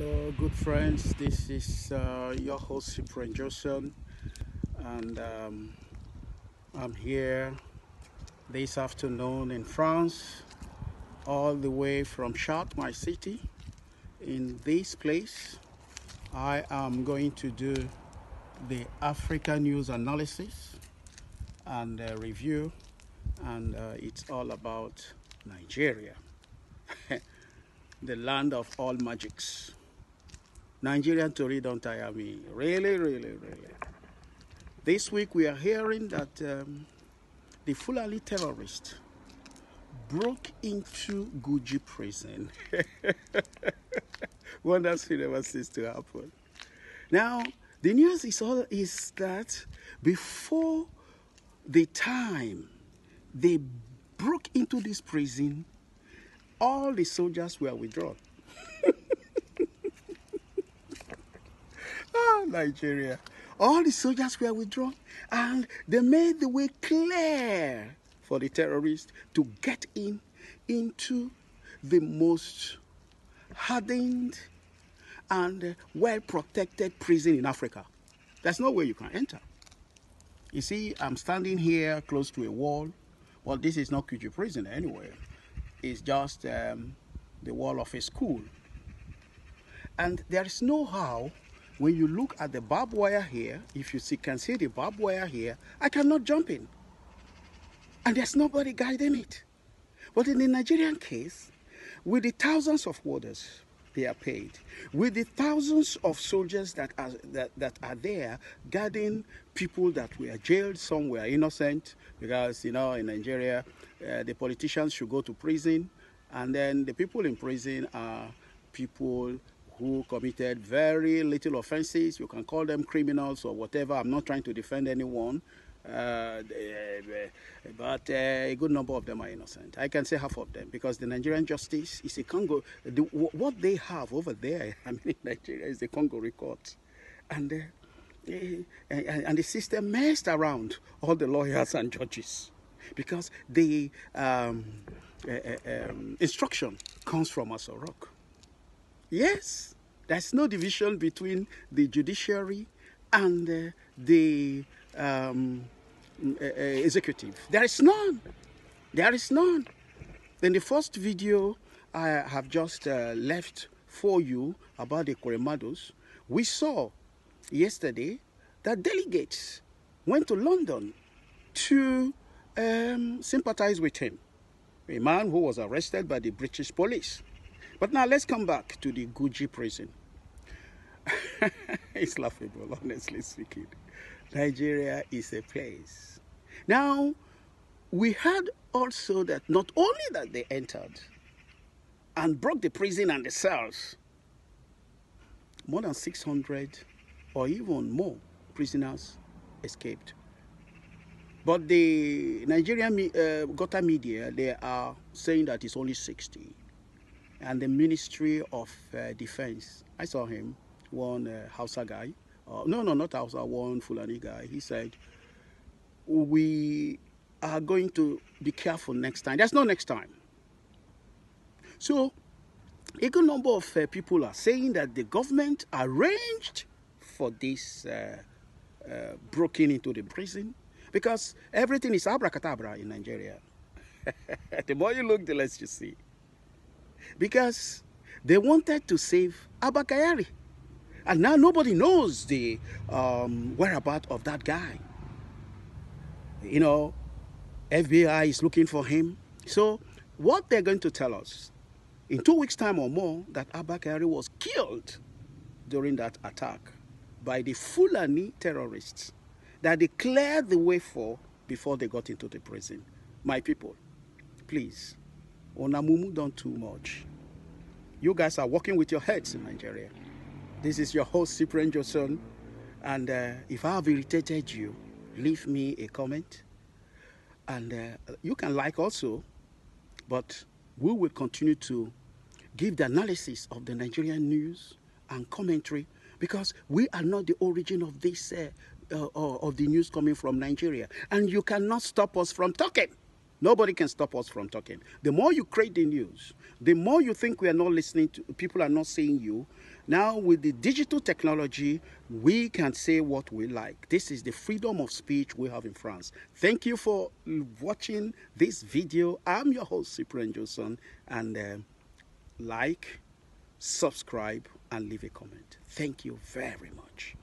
Hello, good friends. This is uh, your host, Cyprian Johnson, and um, I'm here this afternoon in France, all the way from Chartres, my city. In this place, I am going to do the Africa news analysis and uh, review, and uh, it's all about Nigeria, the land of all magics. Nigerian Tory don't tire me. Really, really, really. This week we are hearing that um, the Fulani terrorist broke into Kuje prison. Wonderful never cease to happen. Now, the news is, all, is that before the time they broke into this prison, all the soldiers were withdrawn. Nigeria. All the soldiers were withdrawn and they made the way clear for the terrorists to get in into the most hardened and well protected prison in Africa. There's no way you can enter. You see, I'm standing here close to a wall. Well, this is not Kuje prison anyway. It's just um, the wall of a school. And there is no how, when you look at the barbed wire here, if you see, can see the barbed wire here, I cannot jump in. And there's nobody guiding it. But in the Nigerian case, with the thousands of warders they are paid, with the thousands of soldiers that are, that, that are there guarding people that were jailed, some were innocent, because, you know, in Nigeria, uh, the politicians should go to prison, and then the people in prison are people who committed very little offenses. You can call them criminals or whatever. I'm not trying to defend anyone. Uh, but uh, a good number of them are innocent. I can say half of them because the Nigerian justice is a Congo. The, what they have over there, I mean, in Nigeria is the Congo record, and, uh, and the system messed around all the lawyers and judges because the um, um, instruction comes from Aso Rock. Yes, there's no division between the judiciary and the um, uh, executive. There is none. There is none. In the first video I have just uh, left for you about the Ekweremadu's, we saw yesterday that delegates went to London to um, sympathize with him, a man who was arrested by the British police. But now let's come back to the Kuje prison. it's laughable, honestly speaking. Nigeria is a place. Now, we heard also that not only that they entered and broke the prison and the cells, more than 600 or even more prisoners escaped. But the Nigerian uh, Gota media, they are saying that it's only 60. And the Ministry of uh, Defense, I saw him, one uh, Hausa guy, uh, no, no, not Hausa, one Fulani guy. He said, we are going to be careful next time. There's no next time. So, a good number of uh, people are saying that the government arranged for this uh, uh, broken into the prison because everything is abracadabra in Nigeria. the more you look, the less you see. Because they wanted to save Abba Kyari. And now nobody knows the um, whereabouts of that guy. You know, FBI is looking for him. So what they're going to tell us in two weeks' time or more that Abba Kyari was killed during that attack by the Fulani terrorists that they cleared the way for before they got into the prison. My people, please, Onamumu don't too much. You guys are working with your heads in Nigeria. This is your host, Cyprian Johnson. And uh, if I have irritated you, leave me a comment. And uh, you can like also, but we will continue to give the analysis of the Nigerian news and commentary because we are not the origin of this, uh, uh, of the news coming from Nigeria. And you cannot stop us from talking. Nobody can stop us from talking. The more you create the news, the more you think we are not listening to, people are not seeing you. Now, with the digital technology, we can say what we like. This is the freedom of speech we have in France. Thank you for watching this video. I'm your host, Cyprian Johnson, and uh, like, subscribe, and leave a comment. Thank you very much.